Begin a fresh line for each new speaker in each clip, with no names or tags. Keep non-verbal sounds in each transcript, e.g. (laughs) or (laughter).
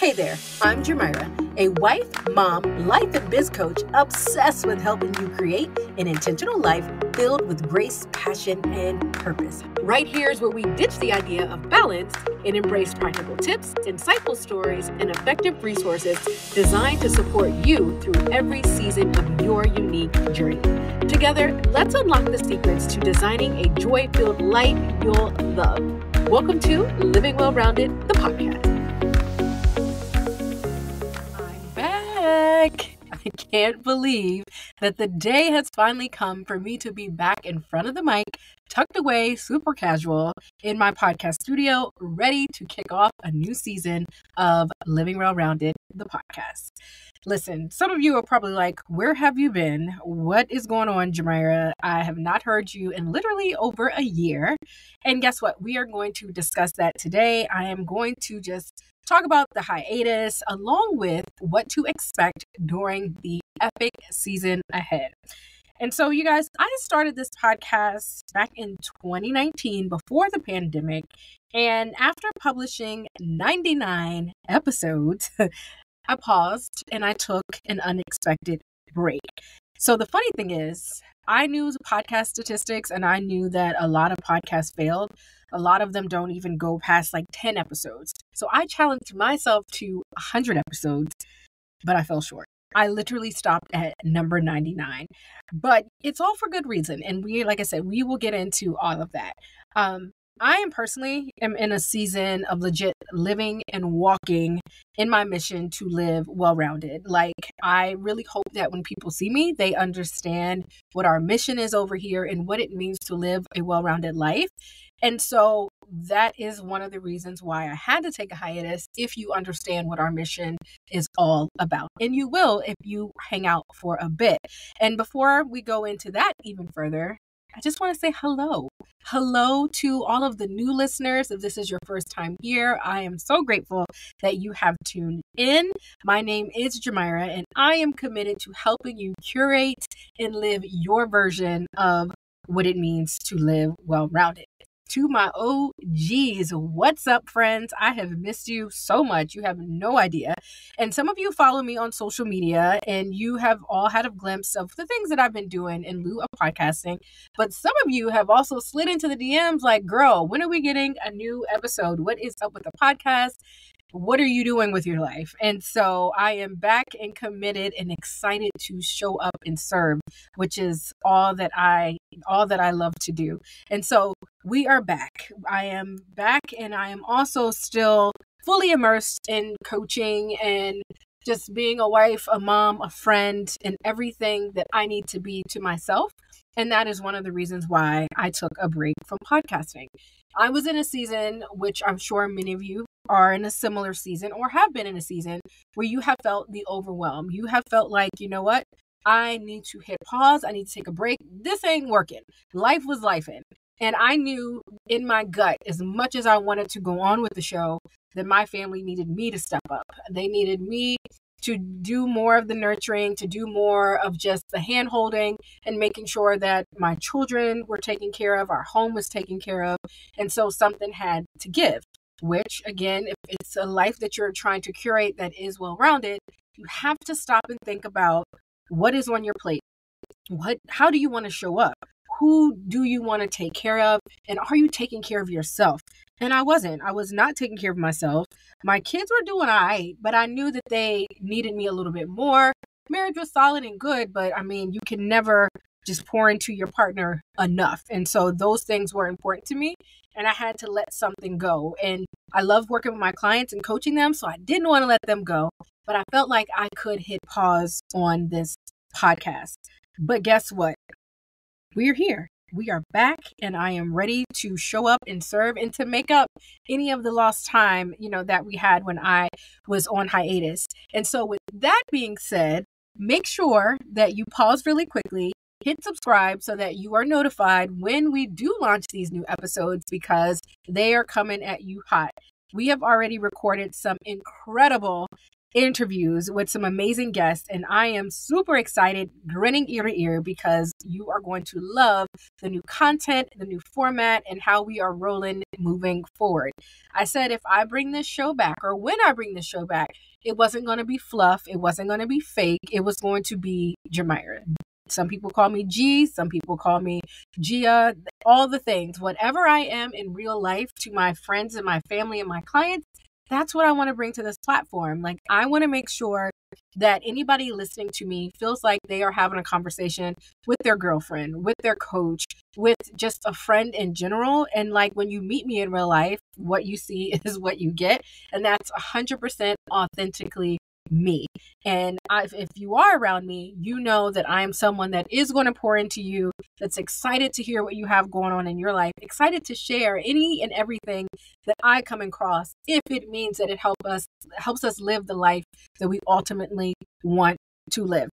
Hey there, I'm Geomyra, a wife, mom, life and biz coach obsessed with helping you create an intentional life filled with grace, passion, and purpose. Right here is where we ditch the idea of balance and embrace practical tips, insightful stories, and effective resources designed to support you through every season of your unique journey. Together, let's unlock the secrets to designing a joy filled life you'll love. Welcome to Living Well Rounded, the podcast. Back. I can't believe that the day has finally come for me to be back in front of the mic, tucked away, super casual, in my podcast studio, ready to kick off a new season of Living Well Rounded, the podcast. Listen, some of you are probably like, Where have you been? What is going on, Geomyra? I have not heard you in literally over a year. And guess what? We are going to discuss that today. I am going to just talk about the hiatus along with what to expect during the epic season ahead. And so, you guys, I started this podcast back in 2019 before the pandemic. And after publishing 99 episodes, (laughs) I paused and I took an unexpected break. So, the funny thing is, I knew the podcast statistics and I knew that a lot of podcasts failed. A lot of them don't even go past like 10 episodes. So I challenged myself to 100 episodes, but I fell short. I literally stopped at number 99. But it's all for good reason. And we, like I said, we will get into all of that. Um, I am personally am in a season of legit living and walking in my mission to live well-rounded. Like I really hope that when people see me, they understand what our mission is over here and what it means to live a well-rounded life. And so that is one of the reasons why I had to take a hiatus if you understand what our mission is all about. And you will if you hang out for a bit. And before we go into that even further, I just want to say hello. Hello to all of the new listeners. If this is your first time here, I am so grateful that you have tuned in. My name is Geomyra, and I am committed to helping you curate and live your version of what it means to live well rounded to my OGs. What's up, friends? I have missed you so much. You have no idea. And some of you follow me on social media and you have all had a glimpse of the things that I've been doing in lieu of podcasting. But some of you have also slid into the DMs like, girl, when are we getting a new episode? What is up with the podcast? What are you doing with your life? And so I am back and committed and excited to show up and serve, which is all that I all that I love to do. And so we are back. I am back and I am also still fully immersed in coaching and just being a wife, a mom, a friend, and everything that I need to be to myself. And that is one of the reasons why I took a break from podcasting. I was in a season, which I'm sure many of you are in a similar season or have been in a season where you have felt the overwhelm. You have felt like, you know what? I need to hit pause. I need to take a break. This ain't working. Life was life in. And I knew in my gut, as much as I wanted to go on with the show, that my family needed me to step up. They needed me to do more of the nurturing, to do more of just the hand holding and making sure that my children were taken care of, our home was taken care of. And so something had to give, which again, if it's a life that you're trying to curate that is well rounded, you have to stop and think about what is on your plate. What how do you want to show up? Who do you want to take care of? And are you taking care of yourself? And I wasn't. I was not taking care of myself. My kids were doing all right, but I knew that they needed me a little bit more. Marriage was solid and good, but I mean, you can never just pour into your partner enough. And so those things were important to me. And I had to let something go. And I love working with my clients and coaching them. So I didn't want to let them go. But I felt like I could hit pause on this podcast. But guess what? We're here we are back and I am ready to show up and serve and to make up any of the lost time, you know, that we had when I was on hiatus. And so with that being said, make sure that you pause really quickly, hit subscribe so that you are notified when we do launch these new episodes because they are coming at you hot. We have already recorded some incredible interviews with some amazing guests, and I am super excited, grinning ear to ear, because you are going to love the new content, the new format, and how we are rolling moving forward. I said if I bring this show back, or when I bring this show back, it wasn't going to be fluff, it wasn't going to be fake, it was going to be Geomyra. Some people call me G, some people call me Gia, all the things. Whatever I am in real life to my friends and my family and my clients, that's what I want to bring to this platform. Like, I want to make sure that anybody listening to me feels like they are having a conversation with their girlfriend, with their coach, with just a friend in general. And like when you meet me in real life, what you see (laughs) is what you get. And that's 100% authentically me. And I, if you are around me, you know that I am someone that is going to pour into you, that's excited to hear what you have going on in your life, excited to share any and everything that I come across if it means that it help us helps us live the life that we ultimately want to live.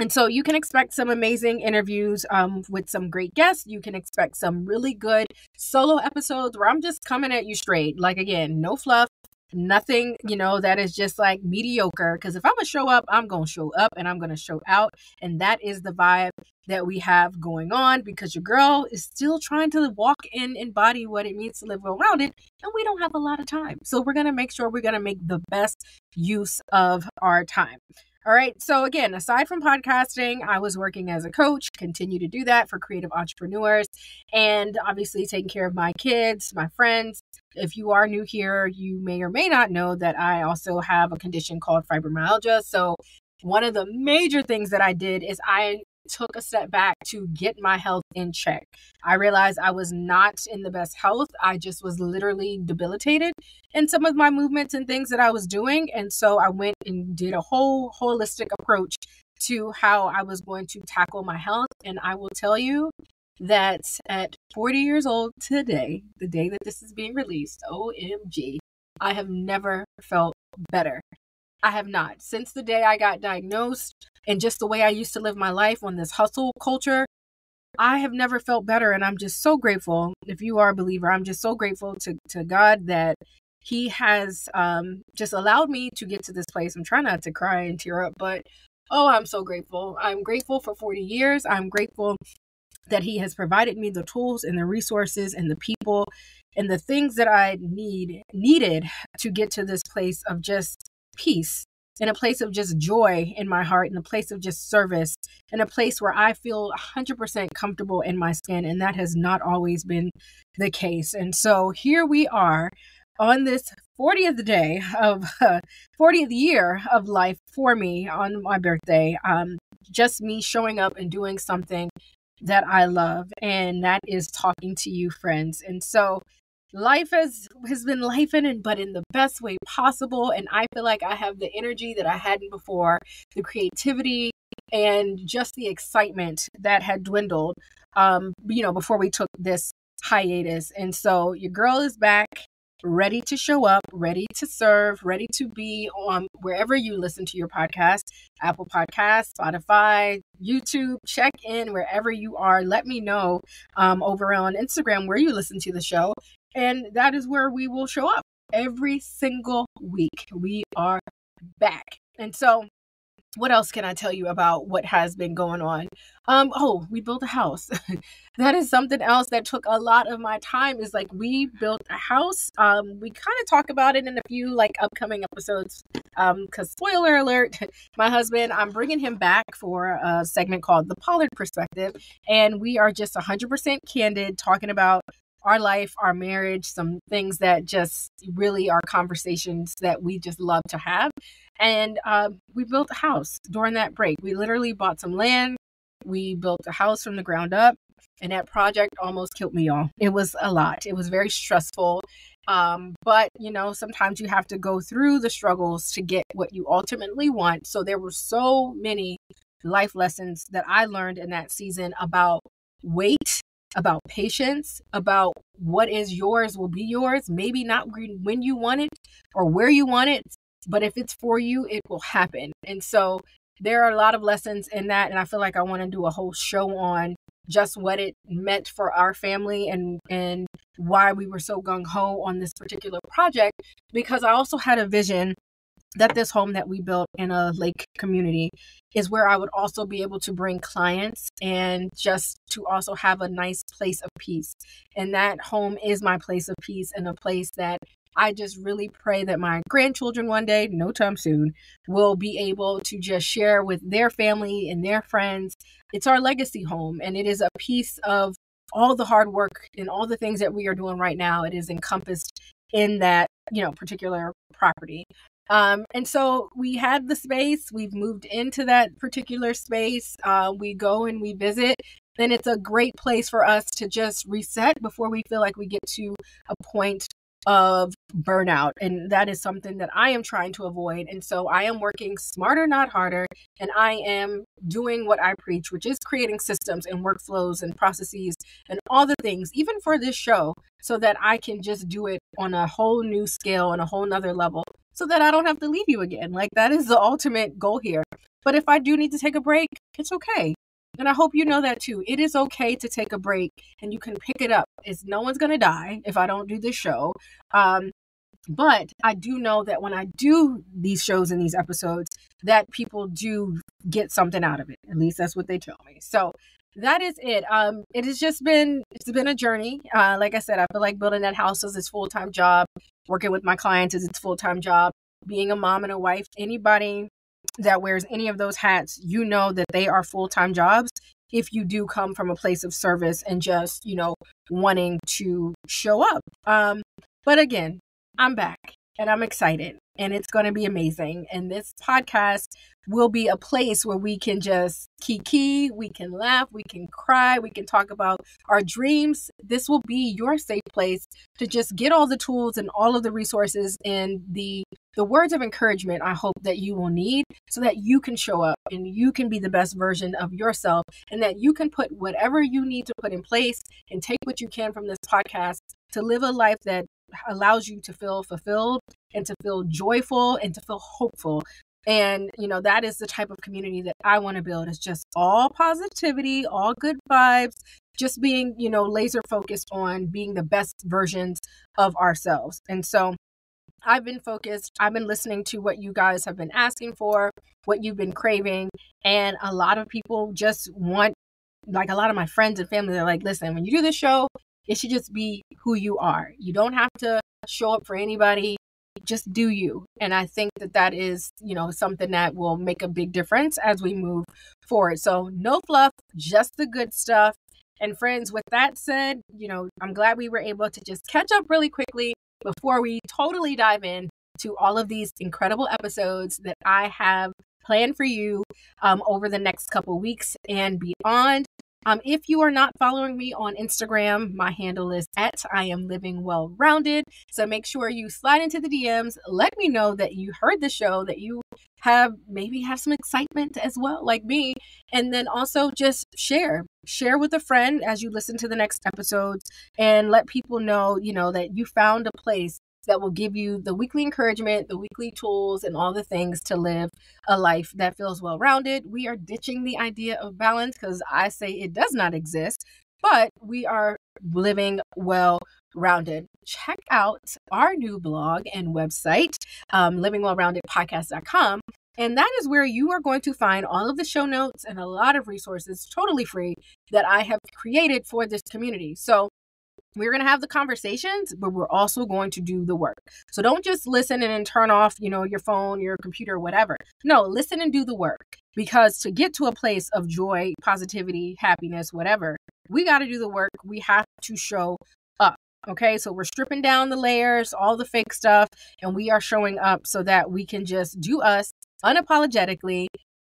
And so you can expect some amazing interviews um, with some great guests. You can expect some really good solo episodes where I'm just coming at you straight. Like, again, no fluff, nothing, you know, that is just like mediocre. Because if I'm going to show up, I'm going to show up and I'm going to show out. And that is the vibe that we have going on because your girl is still trying to walk in and embody what it means to live well rounded. And we don't have a lot of time. So we're going to make sure we're going to make the best use of our time. All right. So, again, aside from podcasting, I was working as a coach, continue to do that for creative entrepreneurs, and obviously taking care of my kids, my friends. If you are new here, you may or may not know that I also have a condition called fibromyalgia. So, one of the major things that I did is I took a step back to get my health in check. I realized I was not in the best health. I just was literally debilitated in some of my movements and things that I was doing. And so I went and did a whole holistic approach to how I was going to tackle my health. And I will tell you that at 40 years old today, the day that this is being released, OMG, I have never felt better. I have not. Since the day I got diagnosed and just the way I used to live my life on this hustle culture, I have never felt better. And I'm just so grateful. If you are a believer, I'm just so grateful to, to God that He has um, just allowed me to get to this place. I'm trying not to cry and tear up, but oh, I'm so grateful. I'm grateful for 40 years. I'm grateful that He has provided me the tools and the resources and the people and the things that I need needed to get to this place of just peace, in a place of just joy in my heart, in a place of just service, in a place where I feel 100% comfortable in my skin. And that has not always been the case. And so here we are on this 40th day of (laughs) uh, 40th year of life for me on my birthday. Um, just me showing up and doing something that I love, and that is talking to you, friends. And so life has has been life in but in the best way possible and i feel like i have the energy that i hadn't before the creativity and just the excitement that had dwindled um you know before we took this hiatus. And so your girl is back ready to show up ready to serve ready to be on wherever you listen to your podcast apple podcast spotify youtube. Check in wherever you are. Let me know um, over on instagram where you listen to the show and that is where we will show up every single week. We are back. And so, what else can I tell you about what has been going on? Um, oh, we built a house. (laughs) that is something else that took a lot of my time. Is like we built a house. Um, we kind of talk about it in a few like upcoming episodes. Um, because spoiler alert, (laughs) my husband, I'm bringing him back for a segment called the Pollard Perspective, and we are just 100% candid talking about our life, our marriage, some things that just really are conversations that we just love to have. And uh, we built a house during that break. We literally bought some land. We built a house from the ground up. And that project almost killed me, y'all. It was a lot. It was very stressful. Um, but, you know, sometimes you have to go through the struggles to get what you ultimately want. So there were so many life lessons that I learned in that season about wait about patience, about what is yours will be yours, maybe not when you want it or where you want it, but if it's for you, it will happen. And so there are a lot of lessons in that. And I feel like I want to do a whole show on just what it meant for our family and and why we were so gung ho on this particular project because I also had a vision that this home that we built in a lake community is where I would also be able to bring clients and just to also have a nice place of peace. And that home is my place of peace and a place that I just really pray that my grandchildren one day, no time soon, will be able to just share with their family and their friends. It's our legacy home, and it is a piece of all the hard work and all the things that we are doing right now. It is encompassed in that, you know, particular property. Um, and so we had the space, we've moved into that particular space. Uh, we go and we visit. Then it's a great place for us to just reset before we feel like we get to a point of burnout. And that is something that I am trying to avoid. And so I am working smarter, not harder. And I am doing what I preach, which is creating systems and workflows and processes and all the things, even for this show, so that I can just do it on a whole new scale and a whole nother level so that I don't have to leave you again. Like that is the ultimate goal here. But if I do need to take a break, it's okay. And I hope you know that too. It is okay to take a break and you can pick it up. It's no one's going to die if I don't do this show. Um, but I do know that when I do these shows and these episodes, that people do get something out of it. At least that's what they tell me. So that is it. Um, it has just been it's been a journey. Uh, like I said, I feel like building that house is this full time job. Working with my clients is its full time job. Being a mom and a wife, anybody that wears any of those hats, you know that they are full time jobs if you do come from a place of service and just, you know, wanting to show up. Um, but again, I'm back and I'm excited and it's going to be amazing. And this podcast will be a place where we can just kiki, we can laugh, we can cry, we can talk about our dreams. This will be your safe place to just get all the tools and all of the resources and the the words of encouragement I hope that you will need so that you can show up and you can be the best version of yourself and that you can put whatever you need to put in place and take what you can from this podcast to live a life that allows you to feel fulfilled and to feel joyful and to feel hopeful and you know that is the type of community that i want to build it's just all positivity all good vibes just being you know laser focused on being the best versions of ourselves and so I've been focused. I've been listening to what you guys have been asking for, what you've been craving. And a lot of people just want, like a lot of my friends and family, they're like, listen, when you do this show, it should just be who you are. You don't have to show up for anybody. Just do you. And I think that that is, you know, something that will make a big difference as we move forward. So, no fluff, just the good stuff. And friends, with that said, you know, I'm glad we were able to just catch up really quickly before we totally dive in to all of these incredible episodes that I have planned for you um, over the next couple weeks and beyond. Um, if you are not following me on Instagram, my handle is at I am living well rounded. So make sure you slide into the DMs. Let me know that you heard the show, that you have maybe have some excitement as well, like me. And then also just share, share with a friend as you listen to the next episodes and let people know, you know, that you found a place that will give you the weekly encouragement, the weekly tools, and all the things to live a life that feels well rounded. We are ditching the idea of balance because I say it does not exist, but we are living well rounded. Check out our new blog and website, um, livingwellroundedpodcast.com. And that is where you are going to find all of the show notes and a lot of resources totally free that I have created for this community. So we're going to have the conversations but we're also going to do the work. So don't just listen and then turn off you know your phone your computer whatever. No listen and do the work because to get to a place of joy positivity happiness whatever we got to do the work. We have to show up okay? So we're stripping down the layers all the fake stuff and we are showing up so that we can just do us unapologetically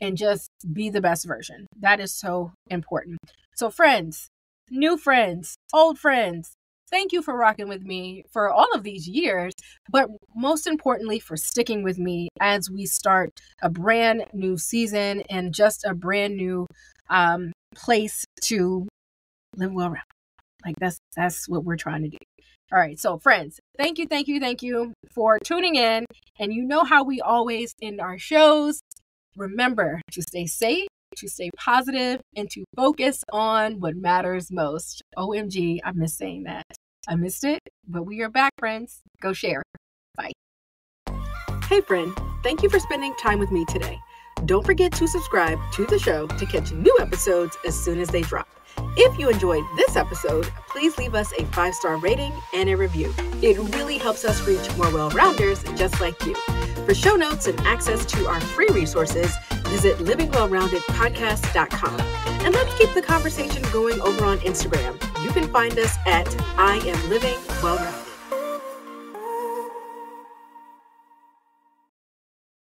and just be the best version. That is so important. So friends new friends, old friends. Thank you for rocking with me for all of these years, but most importantly, for sticking with me as we start a brand new season and just a brand new um, place to live well around. Like that's that's what we're trying to do. All right, so friends, thank you, thank you, thank you for tuning in. And you know how we always end our shows. Remember to stay safe to stay positive, and to focus on what matters most. OMG, I miss saying that. I missed it, but we are back, friends. Go share. Bye. Hey, friend. Thank you for spending time with me today. Don't forget to subscribe to the show to catch new episodes as soon as they drop. If you enjoyed this episode, please leave us a five star rating and a review. It really helps us reach more well rounders just like you. For show notes and access to our free resources, visit livingwellroundedpodcast.com. And let's keep the conversation going over on Instagram. You can find us at I am living well rounded.